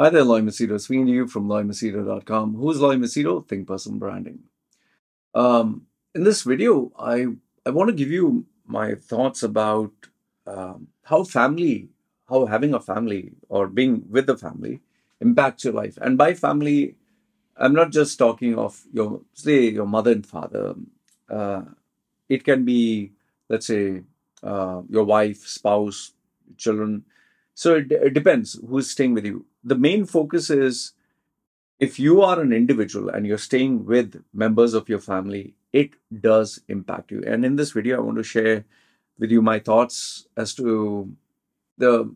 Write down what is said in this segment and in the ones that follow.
Hi there, Loy Machedo. Speaking to you from loymachedo.com. Who's Loy Machedo? Think Branding. Um, in this video, I, I want to give you my thoughts about um, how family, how having a family or being with the family impacts your life. And by family, I'm not just talking of your, say, your mother and father. Uh, it can be, let's say, uh, your wife, spouse, children. So it, it depends who's staying with you. The main focus is if you are an individual and you're staying with members of your family, it does impact you. And in this video, I want to share with you my thoughts as to the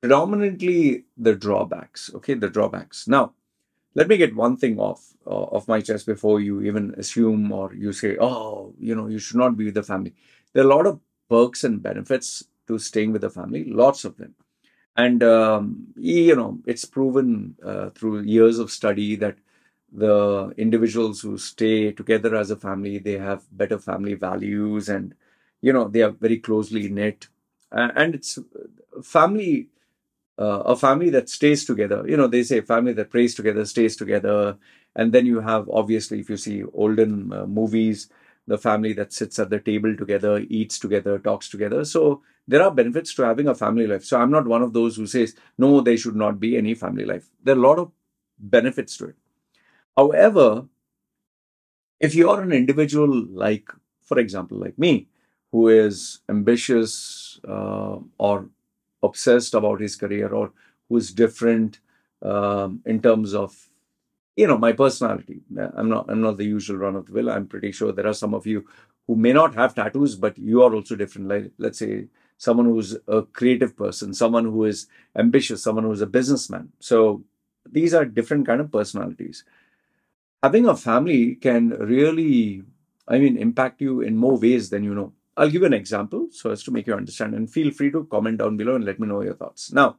predominantly the drawbacks. Okay, the drawbacks. Now, let me get one thing off uh, off my chest before you even assume or you say, oh, you know, you should not be with the family. There are a lot of perks and benefits to staying with the family, lots of them. And, um, you know, it's proven uh, through years of study that the individuals who stay together as a family, they have better family values and, you know, they are very closely knit. and it's family, uh, a family that stays together. You know, they say family that prays together stays together. And then you have, obviously, if you see olden uh, movies, the family that sits at the table together, eats together, talks together. So there are benefits to having a family life. So I'm not one of those who says, no, there should not be any family life. There are a lot of benefits to it. However, if you're an individual like, for example, like me, who is ambitious uh, or obsessed about his career or who is different um, in terms of you know my personality i'm not i'm not the usual run of the mill i'm pretty sure there are some of you who may not have tattoos but you are also different. Like let's say someone who's a creative person someone who is ambitious someone who's a businessman. So these are different kind of personalities. Having a family can really i mean impact you in more ways than you know. I'll give an example so as to make you understand and feel free to comment down below and let me know your thoughts. Now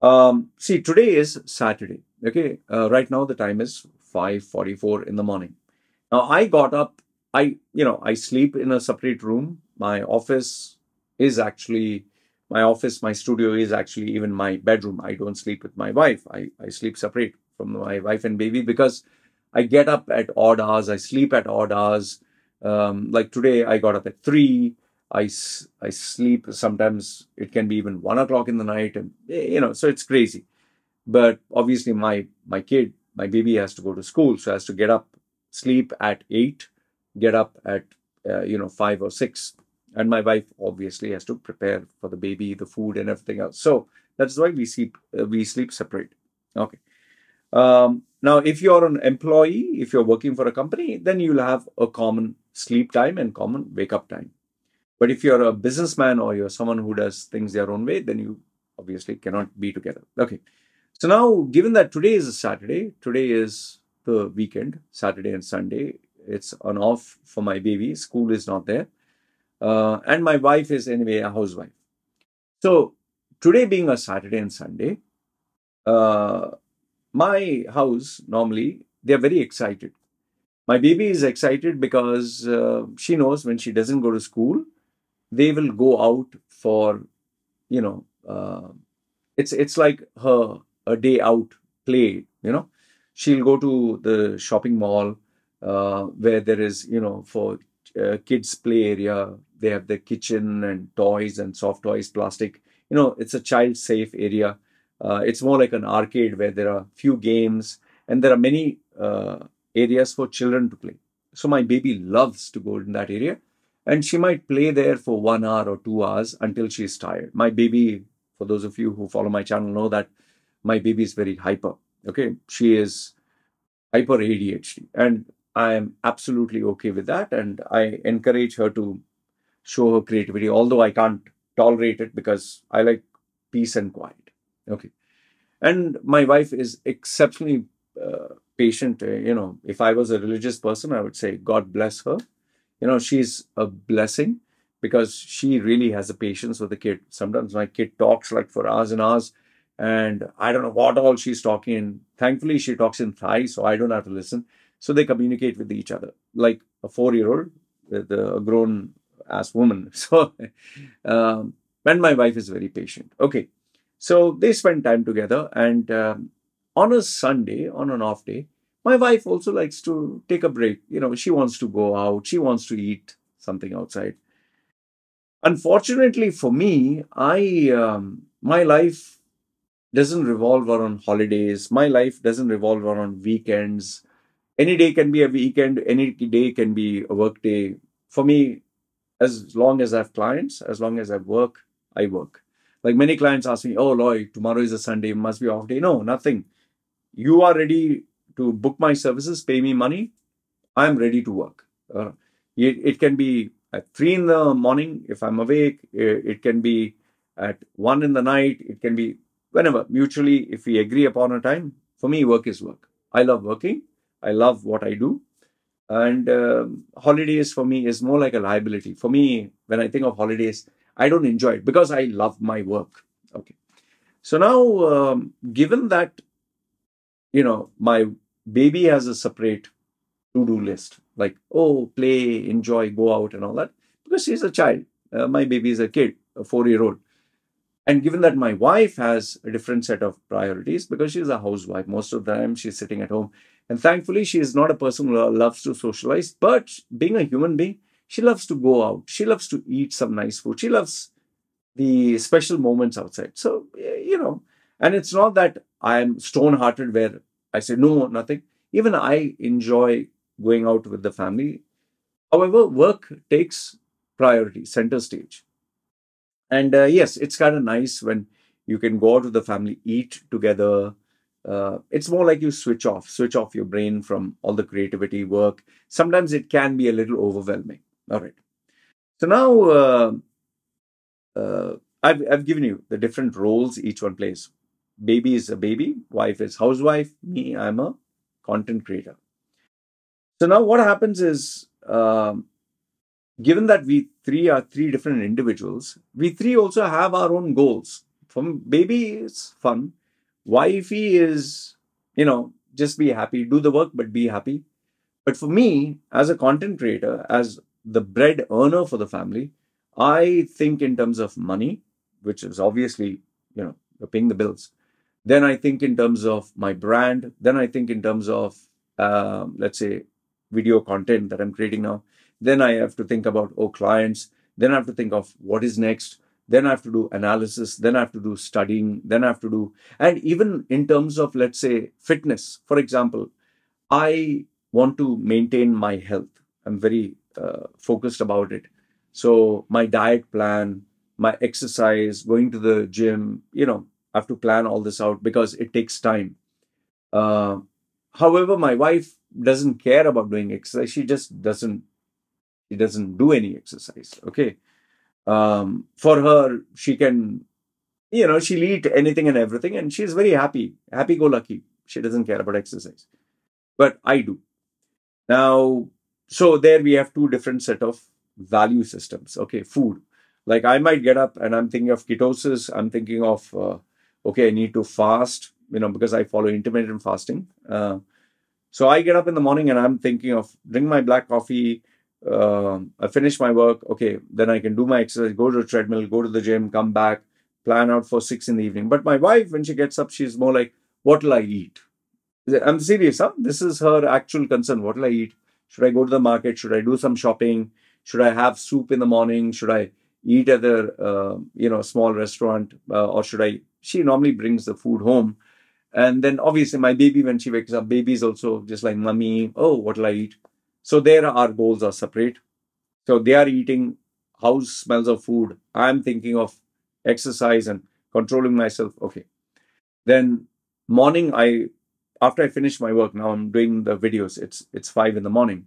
um, see today is saturday Okay, uh, right now the time is 5:44 in the morning. Now I got up. I you know I sleep in a separate room. My office is actually my office. My studio is actually even my bedroom. I don't sleep with my wife. I I sleep separate from my wife and baby because I get up at odd hours. I sleep at odd hours. Um, like today, I got up at three. I, I sleep sometimes it can be even one o'clock in the night and you know so it's crazy but obviously, my my kid, my baby has to go to school, so has to get up, sleep at eight, get up at uh, you know five or six, and my wife obviously has to prepare for the baby, the food, and everything else. So that's why we sleep uh, we sleep separate. Okay. Um, now, if you're an employee, if you're working for a company, then you'll have a common sleep time and common wake up time. But if you're a businessman or you're someone who does things their own way, then you obviously cannot be together. Okay. So now, given that today is a Saturday, today is the weekend, Saturday and Sunday, it's on off for my baby. School is not there. Uh, and my wife is anyway a housewife. So today being a Saturday and Sunday, uh, my house normally they're very excited. My baby is excited because uh, she knows when she doesn't go to school, they will go out for, you know, uh, it's it's like her a day out play you know. She'll go to the shopping mall uh, where there is you know for uh, kids play area. They have the kitchen and toys and soft toys plastic. You know it's a child safe area. Uh, it's more like an arcade where there are few games and there are many uh, areas for children to play. So my baby loves to go in that area and she might play there for one hour or two hours until she's tired. My baby for those of you who follow my channel know that my baby is very hyper. Okay, she is hyper ADHD, and I am absolutely okay with that. And I encourage her to show her creativity, although I can't tolerate it because I like peace and quiet. Okay, and my wife is exceptionally uh, patient. Uh, you know, if I was a religious person, I would say God bless her. You know, she's a blessing because she really has a patience with the kid. Sometimes my kid talks like for hours and hours and I don't know what all she's talking. Thankfully, she talks in Thai, so I don't have to listen. So they communicate with each other like a four-year-old with a grown ass woman. So, um, and my wife is very patient. Okay, So they spend time together. And um, on a Sunday, on an off day, my wife also likes to take a break. You know, she wants to go out, she wants to eat something outside. Unfortunately for me, I um, my life doesn't revolve around holidays. My life doesn't revolve around weekends. Any day can be a weekend. Any day can be a work day. For me, as long as I have clients, as long as I work, I work. Like many clients ask me, "Oh, Lloyd, tomorrow is a Sunday. Must be off day." No, nothing. You are ready to book my services, pay me money. I'm ready to work. Uh, it, it can be at three in the morning if I'm awake. It can be at one in the night. It can be whenever. Mutually, if we agree upon a time, for me, work is work. I love working. I love what I do. And uh, holidays for me is more like a liability. For me, when I think of holidays, I don't enjoy it because I love my work. Okay. So now, um, given that, you know, my baby has a separate to-do list, like, oh, play, enjoy, go out and all that, because she's a child. Uh, my baby is a kid, a four-year-old. And given that my wife has a different set of priorities because she's a housewife, most of the time she's sitting at home. And thankfully, she is not a person who loves to socialize, but being a human being, she loves to go out. She loves to eat some nice food. She loves the special moments outside. So, you know, and it's not that I'm stone hearted where I say, no, nothing. Even I enjoy going out with the family. However, work takes priority, center stage. And uh, yes, it's kind of nice when you can go out with the family, eat together. Uh, it's more like you switch off, switch off your brain from all the creativity work. Sometimes it can be a little overwhelming. All right. So now uh, uh, I've, I've given you the different roles each one plays. Baby is a baby, wife is housewife, me, I'm a content creator. So now what happens is, um, given that we three are three different individuals, we three also have our own goals. From baby is fun, wifey is, you know, just be happy, do the work, but be happy. But for me, as a content creator, as the bread earner for the family, I think in terms of money, which is obviously, you know, paying the bills. Then I think in terms of my brand. Then I think in terms of, uh, let's say, video content that I'm creating now. Then I have to think about, oh, clients. Then I have to think of what is next. Then I have to do analysis. Then I have to do studying. Then I have to do, and even in terms of, let's say, fitness, for example, I want to maintain my health. I'm very uh, focused about it. So my diet plan, my exercise, going to the gym, you know, I have to plan all this out because it takes time. Uh, however, my wife doesn't care about doing exercise. She just doesn't. She doesn't do any exercise. Okay. Um, for her, she can, you know, she'll eat anything and everything, and she's very happy, happy-go-lucky. She doesn't care about exercise, but I do. Now, so there we have two different set of value systems. Okay, food. Like I might get up and I'm thinking of ketosis. I'm thinking of uh, okay, I need to fast. You know, because I follow intermittent fasting. Uh, so I get up in the morning and I'm thinking of drink my black coffee. Uh, I finish my work. Okay, then I can do my exercise, go to the treadmill, go to the gym, come back, plan out for six in the evening. But my wife, when she gets up, she's more like, "What will I eat?" I'm serious. Huh? This is her actual concern. What will I eat? Should I go to the market? Should I do some shopping? Should I have soup in the morning? Should I eat at a uh, you know small restaurant, uh, or should I? She normally brings the food home, and then obviously my baby when she wakes up, baby's also just like mummy. Oh, what'll I eat? So there, our goals are separate. So they are eating house smells of food. I'm thinking of exercise and controlling myself. Okay. Then morning, I after I finish my work, now I'm doing the videos. It's it's five in the morning.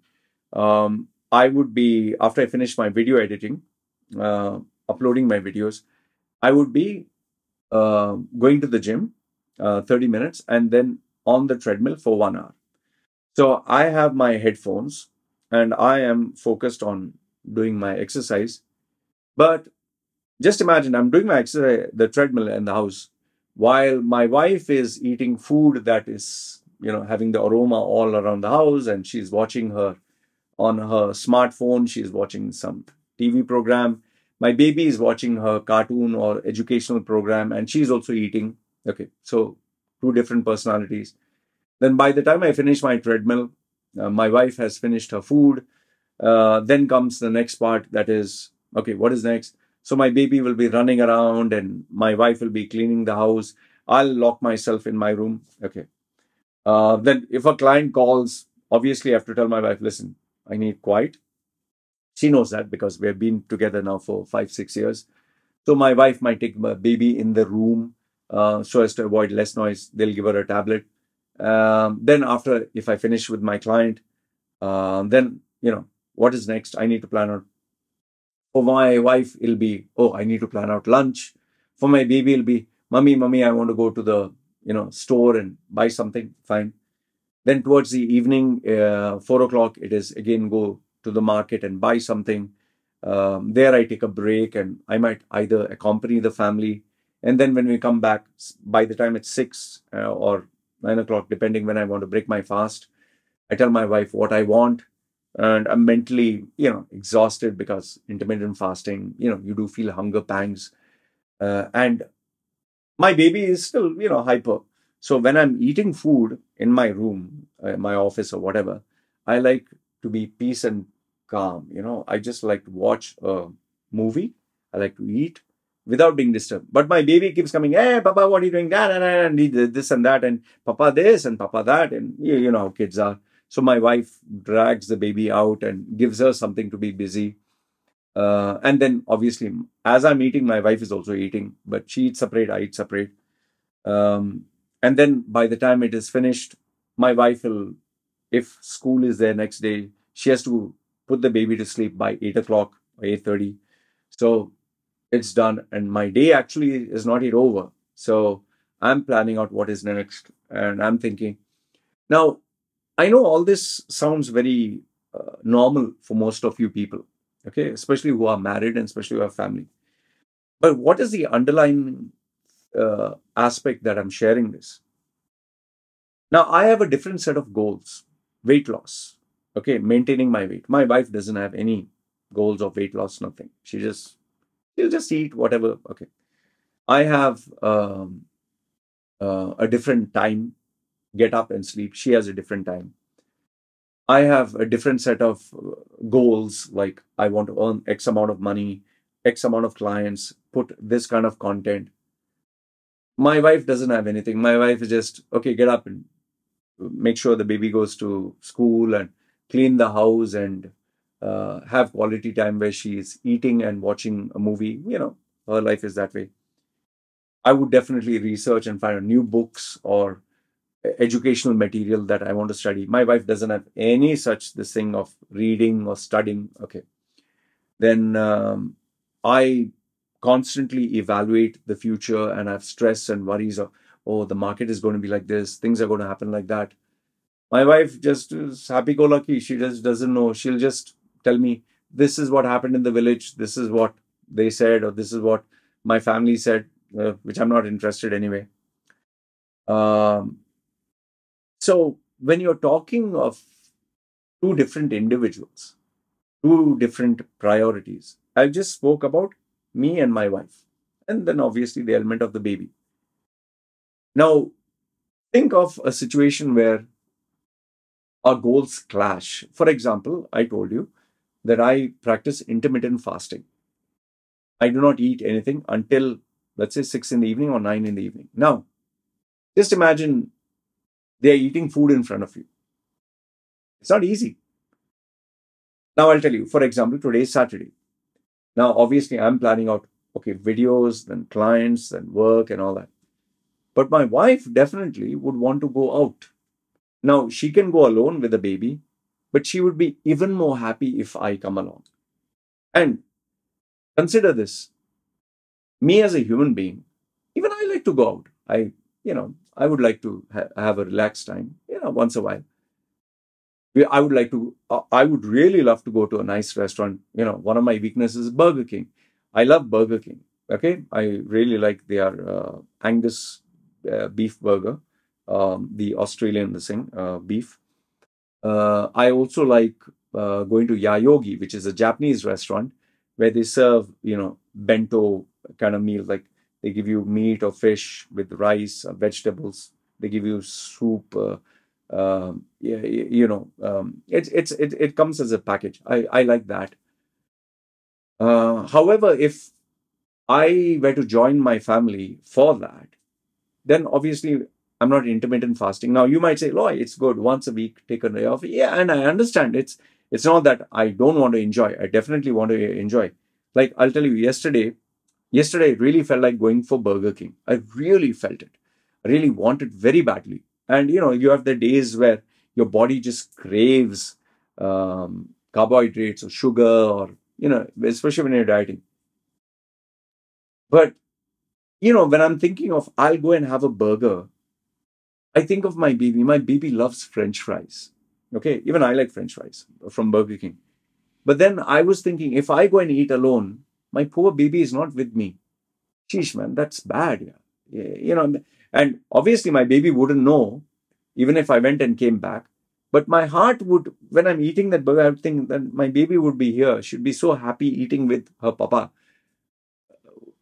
Um, I would be after I finish my video editing, uh, uploading my videos. I would be uh, going to the gym, uh, 30 minutes, and then on the treadmill for one hour. So I have my headphones and I am focused on doing my exercise. But just imagine I'm doing my exercise, the treadmill in the house, while my wife is eating food that is, you know, having the aroma all around the house and she's watching her on her smartphone, she's watching some TV program. My baby is watching her cartoon or educational program and she's also eating. Okay, so two different personalities. Then by the time I finish my treadmill, uh, my wife has finished her food. Uh, then comes the next part that is, okay, what is next? So my baby will be running around and my wife will be cleaning the house. I'll lock myself in my room. Okay. Uh, then if a client calls, obviously I have to tell my wife, listen, I need quiet. She knows that because we have been together now for five, six years. So my wife might take my baby in the room uh, so as to avoid less noise. They'll give her a tablet. Um, then after, if I finish with my client, uh, then you know what is next. I need to plan out. For my wife, it'll be oh, I need to plan out lunch. For my baby, it'll be mummy, mummy, I want to go to the you know store and buy something. Fine. Then towards the evening, uh, four o'clock, it is again go to the market and buy something. Um, there I take a break and I might either accompany the family. And then when we come back, by the time it's six uh, or nine o'clock, depending when I want to break my fast, I tell my wife what I want. And I'm mentally, you know, exhausted because intermittent fasting, you know, you do feel hunger pangs. Uh, and my baby is still, you know, hyper. So when I'm eating food in my room, uh, my office or whatever, I like to be peace and calm. You know, I just like to watch a movie. I like to eat without being disturbed. But my baby keeps coming, hey, Papa, what are you doing? Da, da, da, and this and that, and Papa this and Papa that. And you, you know how kids are. So my wife drags the baby out and gives her something to be busy. Uh, and then obviously, as I'm eating, my wife is also eating, but she eats separate, I eat separate. Um, and then by the time it is finished, my wife will, if school is there next day, she has to put the baby to sleep by 8 o'clock or 8.30. So it's done. And my day actually is not yet over. So I'm planning out what is next. And I'm thinking, now, I know all this sounds very uh, normal for most of you people, okay, especially who are married and especially who have family. But what is the underlying uh, aspect that I'm sharing this. Now, I have a different set of goals weight loss, okay, maintaining my weight. My wife doesn't have any goals of weight loss, nothing. She just, she'll just eat whatever, okay. I have um, uh, a different time, get up and sleep. She has a different time. I have a different set of uh, goals, like I want to earn X amount of money, X amount of clients, put this kind of content my wife doesn't have anything. My wife is just, okay, get up and make sure the baby goes to school and clean the house and uh, have quality time where she's eating and watching a movie. You know, her life is that way. I would definitely research and find new books or educational material that I want to study. My wife doesn't have any such this thing of reading or studying. Okay. Then um, I constantly evaluate the future and I have stress and worries of, oh, the market is going to be like this, things are going to happen like that. My wife just is happy go lucky. She just doesn't know. She'll just tell me, this is what happened in the village, this is what they said, or this is what my family said, uh, which I'm not interested anyway. Um, so when you're talking of two different individuals, two different priorities, I just spoke about me and my wife. And then obviously the element of the baby. Now, think of a situation where our goals clash. For example, I told you that I practice intermittent fasting. I do not eat anything until, let's say, 6 in the evening or 9 in the evening. Now, just imagine they are eating food in front of you. It's not easy. Now, I'll tell you, for example, today is Saturday. Now, obviously, I'm planning out, okay, videos, then clients, then work and all that. But my wife definitely would want to go out. Now, she can go alone with the baby, but she would be even more happy if I come along. And consider this me as a human being, even I like to go out. I, you know, I would like to ha- have a relaxed time, you know, once a while. I would like to, uh, I would really love to go to a nice restaurant. You know, one of my weaknesses is Burger King. I love Burger King. Okay. I really like their uh, Angus uh, beef burger, um, the Australian the thing, uh, beef. Uh, I also like uh, going to Yayogi, which is a Japanese restaurant where they serve, you know, bento kind of meal. Like they give you meat or fish with rice, or vegetables. They give you soup. Uh, um, yeah, you know, um, it's it's it, it comes as a package. I I like that. Uh, however, if I were to join my family for that, then obviously I'm not intermittent fasting. Now you might say, Loy, it's good once a week, take a day off. Yeah, and I understand it's it's not that I don't want to enjoy. I definitely want to enjoy. Like I'll tell you, yesterday, yesterday I really felt like going for Burger King. I really felt it. I really wanted very badly. And you know, you have the days where your body just craves um, carbohydrates or sugar or you know, especially when you're dieting. But you know, when I'm thinking of I'll go and have a burger, I think of my baby. My baby loves French fries. Okay, even I like French fries from Burger King. But then I was thinking, if I go and eat alone, my poor baby is not with me. Sheesh, man, that's bad. Yeah. You know, and obviously my baby wouldn't know, even if I went and came back. But my heart would, when I'm eating that burger, I would think that my baby would be here. She'd be so happy eating with her papa.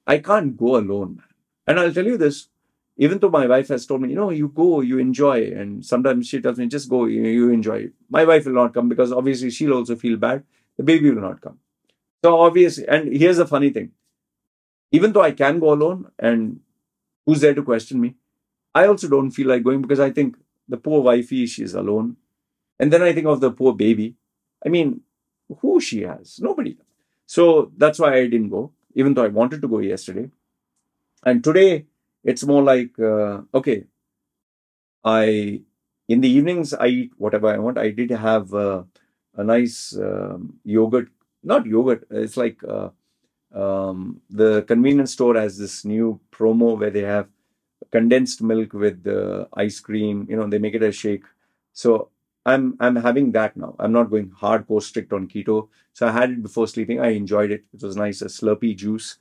I can't go alone, man. And I'll tell you this, even though my wife has told me, you know, you go, you enjoy. And sometimes she tells me, just go, you, you enjoy. My wife will not come because obviously she'll also feel bad. The baby will not come. So obviously, and here's the funny thing. Even though I can go alone and who's there to question me, I also don't feel like going because I think the poor wifey, she's alone. And then I think of the poor baby. I mean, who she has? Nobody. So that's why I didn't go, even though I wanted to go yesterday. And today, it's more like, uh, okay, I, in the evenings, I eat whatever I want. I did have uh, a nice um, yogurt, not yogurt, it's like uh, um, the convenience store has this new promo where they have condensed milk with ice cream, you know, they make it a shake. So I'm I'm having that now. I'm not going hardcore strict on keto. So I had it before sleeping. I enjoyed it. It was nice, a slurpy juice.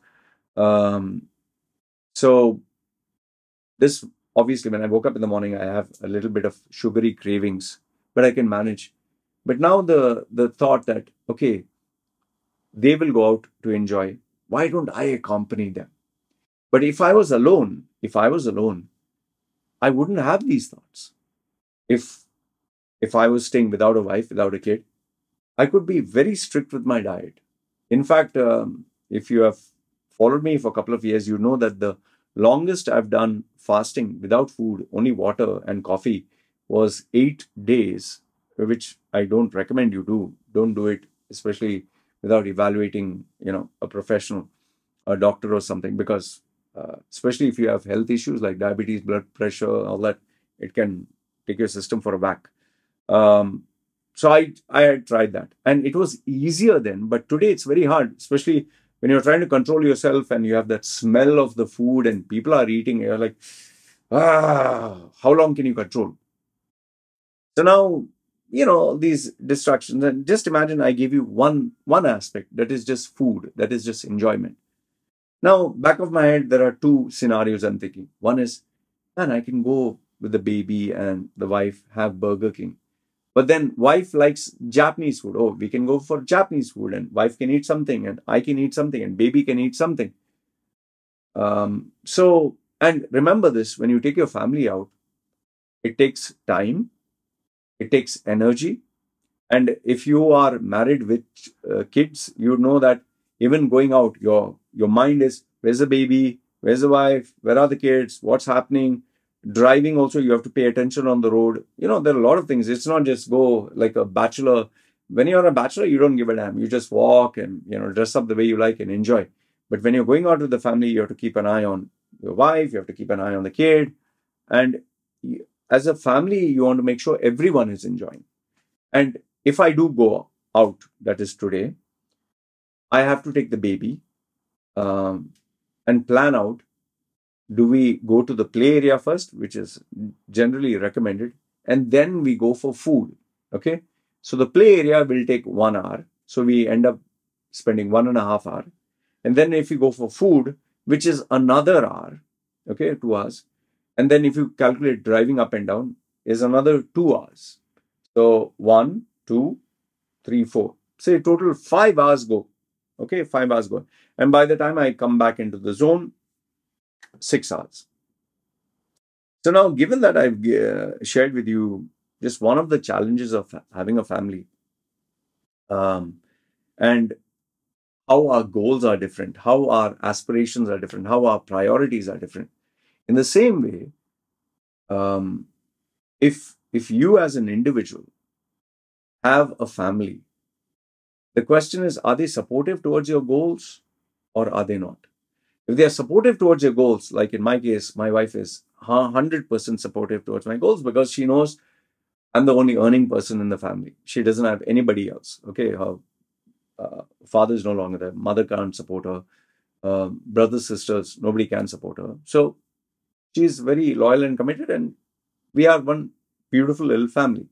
Um, so this obviously when I woke up in the morning, I have a little bit of sugary cravings, but I can manage. But now the the thought that okay, they will go out to enjoy. Why don't I accompany them? But if I was alone, if I was alone, I wouldn't have these thoughts. If if I was staying without a wife, without a kid, I could be very strict with my diet. In fact, um, if you have followed me for a couple of years, you know that the longest I've done fasting without food, only water and coffee, was eight days, which I don't recommend you do. Don't do it, especially without evaluating, you know, a professional, a doctor or something, because uh, especially if you have health issues like diabetes, blood pressure, all that, it can take your system for a whack. Um, so I I had tried that, and it was easier then. But today it's very hard, especially when you're trying to control yourself and you have that smell of the food and people are eating, you're like, ah, how long can you control? So now, you know, these distractions, and just imagine I give you one one aspect that is just food, that is just enjoyment. Now, back of my head, there are two scenarios I'm thinking. One is, man, I can go with the baby and the wife, have Burger King. But then wife likes Japanese food. Oh, we can go for Japanese food and wife can eat something and I can eat something and baby can eat something. Um, so, and remember this, when you take your family out, it takes time, it takes energy. And if you are married with uh, kids, you know that even going out, your, your mind is, where's the baby? Where's the wife? Where are the kids? What's happening? Driving also you have to pay attention on the road. You know there are a lot of things. It's not just go like a bachelor. When you're a bachelor you don't give a damn. You just walk and you know dress up the way you like and enjoy. But when you're going out with the family you have to keep an eye on your wife you have to keep an eye on the kid. And as a family you want to make sure everyone is enjoying. And if i do go out that is today i have to take the baby um, and plan out do we go to the play area first, which is generally recommended, and then we go for food. Okay. So the play area will take one hour. So we end up spending one and a half hour. And then if you go for food, which is another hour, okay, two hours. And then if you calculate driving up and down, is another two hours. So one, two, three, four. Say total five hours go Okay, five hours go. And by the time I come back into the zone, six hours. So now, given that I've uh, shared with you just one of the challenges of having a family, um, and how our goals are different, how our aspirations are different, how our priorities are different. In the same way, um, if if you as an individual have a family, the question is: Are they supportive towards your goals, or are they not? If they are supportive towards your goals, like in my case, my wife is 100% supportive towards my goals because she knows I'm the only earning person in the family. She doesn't have anybody else. Okay, her uh, father is no longer there. Mother can't support her. Uh, brothers, sisters, nobody can support her. So she's very loyal and committed, and we are one beautiful little family.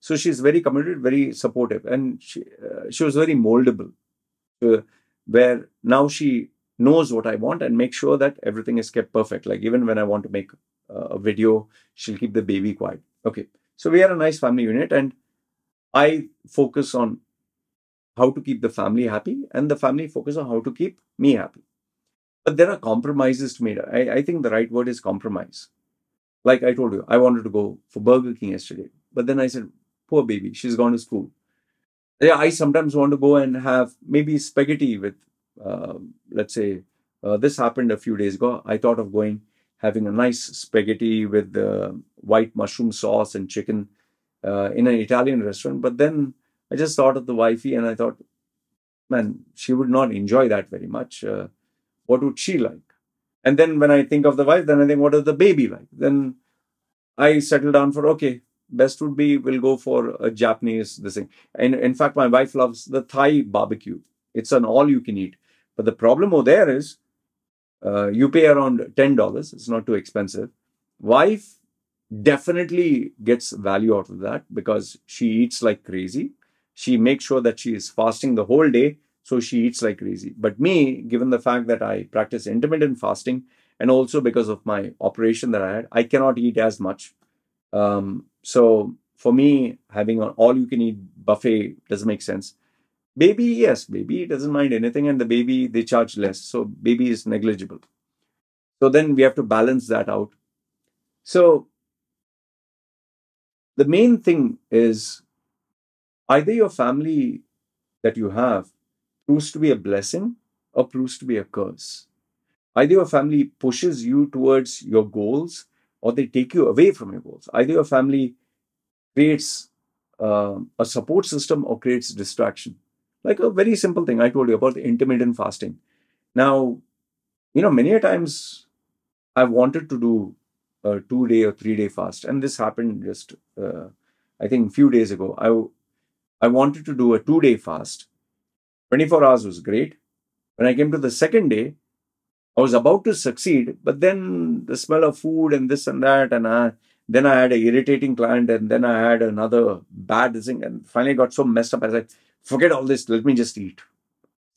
So she's very committed, very supportive, and she uh, she was very moldable. Uh, where now she knows what I want and make sure that everything is kept perfect. Like even when I want to make uh, a video, she'll keep the baby quiet. Okay, so we are a nice family unit, and I focus on how to keep the family happy, and the family focus on how to keep me happy. But there are compromises to made. I, I think the right word is compromise. Like I told you, I wanted to go for Burger King yesterday, but then I said, "Poor baby, she's gone to school." Yeah, I sometimes want to go and have maybe spaghetti with let's say uh, this happened a few days ago. I thought of going having a nice spaghetti with uh, white mushroom sauce and chicken uh, in an Italian restaurant. But then I just thought of the wifey and I thought, man, she would not enjoy that very much. Uh, what would she like? And then when I think of the wife, then I think, what does the baby like? Then I settle down for, okay, best would be we'll go for a Japanese this thing. And in fact, my wife loves the Thai barbecue. It's an all you can eat. But the problem over there is uh, you pay around $10. It's not too expensive. Wife definitely gets value out of that because she eats like crazy. She makes sure that she is fasting the whole day. So she eats like crazy. But me, given the fact that I practice intermittent fasting and also because of my operation that I had, I cannot eat as much. Um, so for me, having an all you can eat buffet doesn't make sense. Baby, yes, baby doesn't mind anything, and the baby they charge less, so baby is negligible. So then we have to balance that out. So the main thing is either your family that you have proves to be a blessing or proves to be a curse. Either your family pushes you towards your goals or they take you away from your goals. Either your family creates uh, a support system or creates distraction. Like a very simple thing I told you about the intermittent fasting. Now, you know, many a times I've wanted to do a two day or three day fast, and this happened just, uh, I think, a few days ago. I, I wanted to do a two day fast. 24 hours was great. When I came to the second day, I was about to succeed, but then the smell of food and this and that, and I, then I had an irritating client, and then I had another bad thing, and finally got so messed up. I said, forget all this, let me just eat.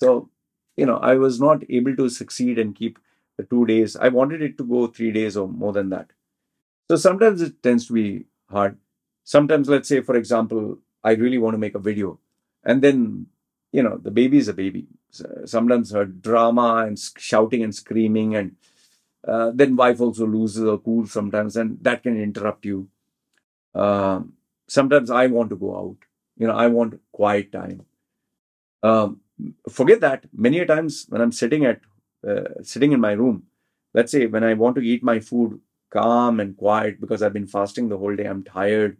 So, you know, I was not able to succeed and keep the two days. I wanted it to go three days or more than that. So sometimes it tends to be hard. Sometimes, let's say, for example, I really want to make a video, and then, you know, the baby is a baby. Sometimes her drama and shouting and screaming, and uh, then wife also loses her cool sometimes, and that can interrupt you. Um, sometimes I want to go out you know i want quiet time. Um, forget that. Many a times when i'm sitting at uh, sitting in my room let's say when i want to eat my food calm and quiet because i've been fasting the whole day i'm tired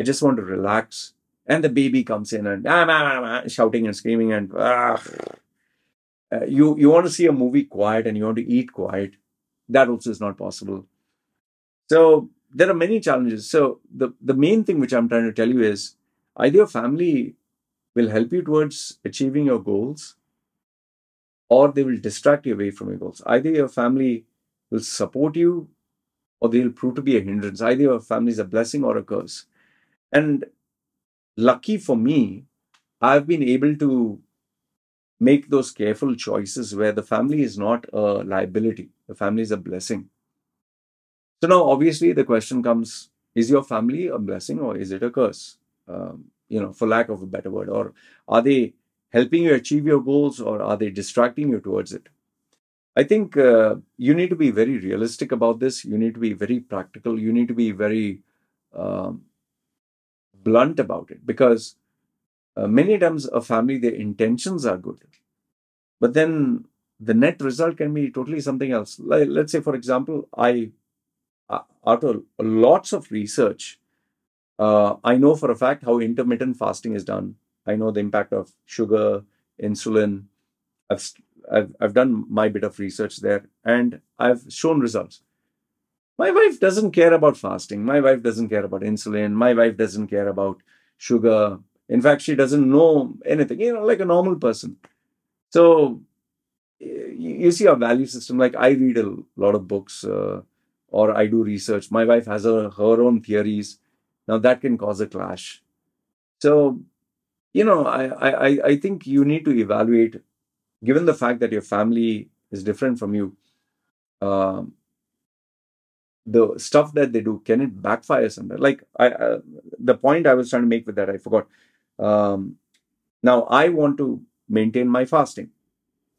i just want to relax. And the baby comes in and ah, ah, ah, shouting and screaming and ah. uh, you you want to see a movie quiet and you want to eat quiet. That also is not possible. So there are many challenges. So the the main thing which i'm trying to tell you is Either your family will help you towards achieving your goals or they will distract you away from your goals. Either your family will support you or they will prove to be a hindrance. Either your family is a blessing or a curse. And lucky for me, I've been able to make those careful choices where the family is not a liability, the family is a blessing. So now, obviously, the question comes is your family a blessing or is it a curse? Um, you know, for lack of a better word, or are they helping you achieve your goals or are they distracting you towards it? I think uh, you need to be very realistic about this. You need to be very practical. You need to be very um, blunt about it because uh, many times a family, their intentions are good, but then the net result can be totally something else. Like, let's say, for example, I, uh, of lots of research, uh, I know for a fact how intermittent fasting is done. I know the impact of sugar, insulin. I've, I've, I've done my bit of research there and I've shown results. My wife doesn't care about fasting. My wife doesn't care about insulin. My wife doesn't care about sugar. In fact, she doesn't know anything, you know, like a normal person. So you see our value system. Like I read a lot of books uh, or I do research. My wife has her, her own theories. Now that can cause a clash. So, you know, I, I, I think you need to evaluate, given the fact that your family is different from you, um, the stuff that they do, can it backfire somewhere? Like I, uh, the point I was trying to make with that, I forgot. Um, now I want to maintain my fasting.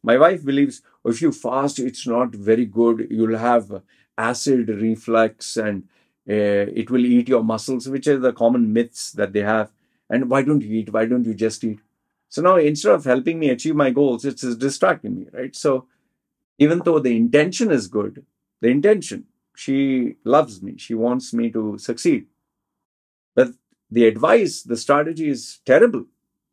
My wife believes if you fast, it's not very good. You'll have acid reflux and uh, it will eat your muscles, which are the common myths that they have. And why don't you eat? Why don't you just eat? So now instead of helping me achieve my goals, it's distracting me, right? So even though the intention is good, the intention, she loves me, she wants me to succeed. But the advice, the strategy is terrible.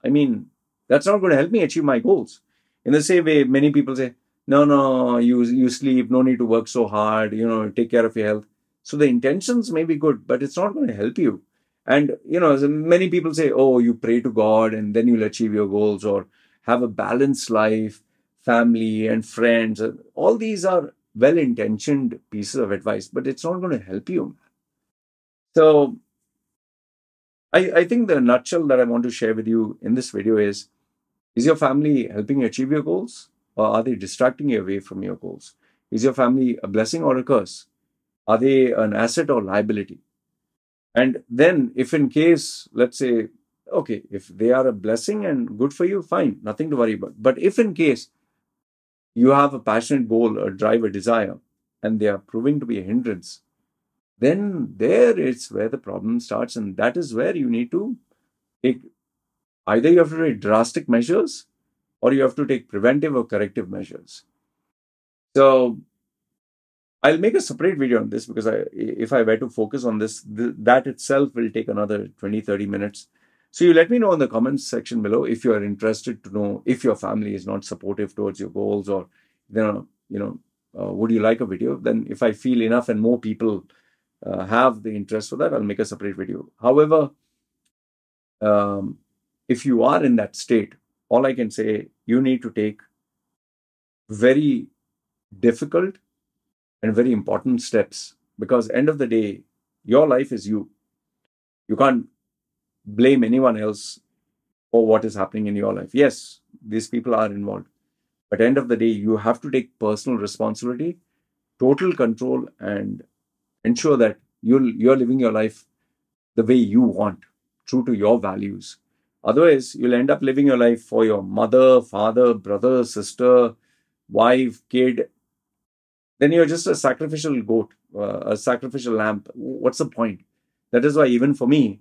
I mean, that's not going to help me achieve my goals. In the same way, many people say, no, no, you, you sleep, no need to work so hard, you know, take care of your health. So the intentions may be good, but it's not going to help you. And, you know, many people say, oh, you pray to God and then you'll achieve your goals or have a balanced life, family and friends. All these are well intentioned pieces of advice, but it's not going to help you. So I, I think the nutshell that I want to share with you in this video is is your family helping you achieve your goals or are they distracting you away from your goals? Is your family a blessing or a curse? Are they an asset or liability? And then, if in case, let's say, okay, if they are a blessing and good for you, fine, nothing to worry about. But if in case you have a passionate goal, a drive, a desire, and they are proving to be a hindrance, then there it's where the problem starts. And that is where you need to take Either you have to take drastic measures or you have to take preventive or corrective measures. So I'll make a separate video on this because I, if I were to focus on this, th that itself will take another 20, 30 minutes. So you let me know in the comments section below if you are interested to know if your family is not supportive towards your goals or, you know, you know, uh, would you like a video? Then if I feel enough and more people uh, have the interest for that, I'll make a separate video. However, um, if you are in that state, all I can say, you need to take very difficult and very important steps because end of the day, your life is you. You can't blame anyone else for what is happening in your life. Yes, these people are involved. But end of the day, you have to take personal responsibility, total control, and ensure that you're, you're living your life the way you want, true to your values. Otherwise, you'll end up living your life for your mother, father, brother, sister, wife, kid. Then you're just a sacrificial goat, uh, a sacrificial lamb. What's the point? That is why, even for me,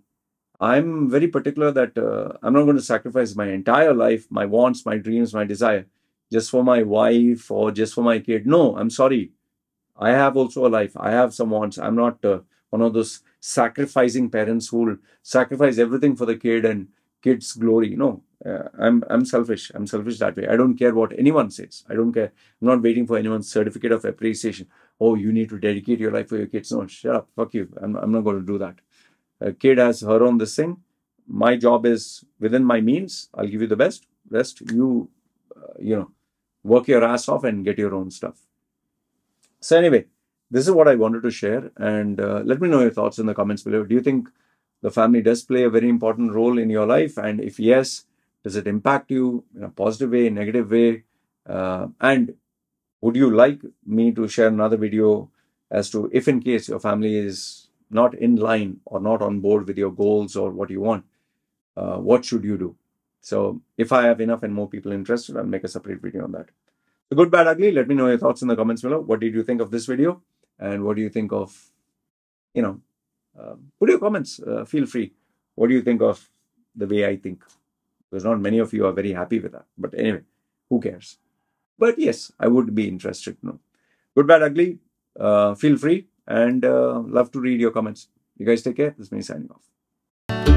I'm very particular that uh, I'm not going to sacrifice my entire life, my wants, my dreams, my desire, just for my wife or just for my kid. No, I'm sorry. I have also a life. I have some wants. I'm not uh, one of those sacrificing parents who will sacrifice everything for the kid and kids glory no uh, i'm i'm selfish. I'm selfish that way. I don't care what anyone says. I don't care. I'm not waiting for anyone's certificate of appreciation. Oh you need to dedicate your life for your kids. No shut up. Fuck you. I'm, I'm not going to do that. A kid has her own this thing. My job is within my means. I'll give you the best. Rest you uh, you know work your ass off and get your own stuff. So anyway this is what i wanted to share and uh, let me know your thoughts in the comments below. Do you think the family does play a very important role in your life? And if yes does it impact you in a positive way negative way uh, and would you like me to share another video as to if in case your family is not in line or not on board with your goals or what you want uh, what should you do So if I have enough and more people interested, I'll make a separate video on that. So good, bad, ugly. Let me know your thoughts in the comments below. What did you think of this video? And what do you think of, you know, uh, put your comments. Uh, feel free. What do you think of the way I think? Because not many of you are very happy with that. But anyway, who cares? But yes, I would be interested to know. Good, bad, ugly. Uh, feel free and uh, love to read your comments. You guys take care. This is me signing off.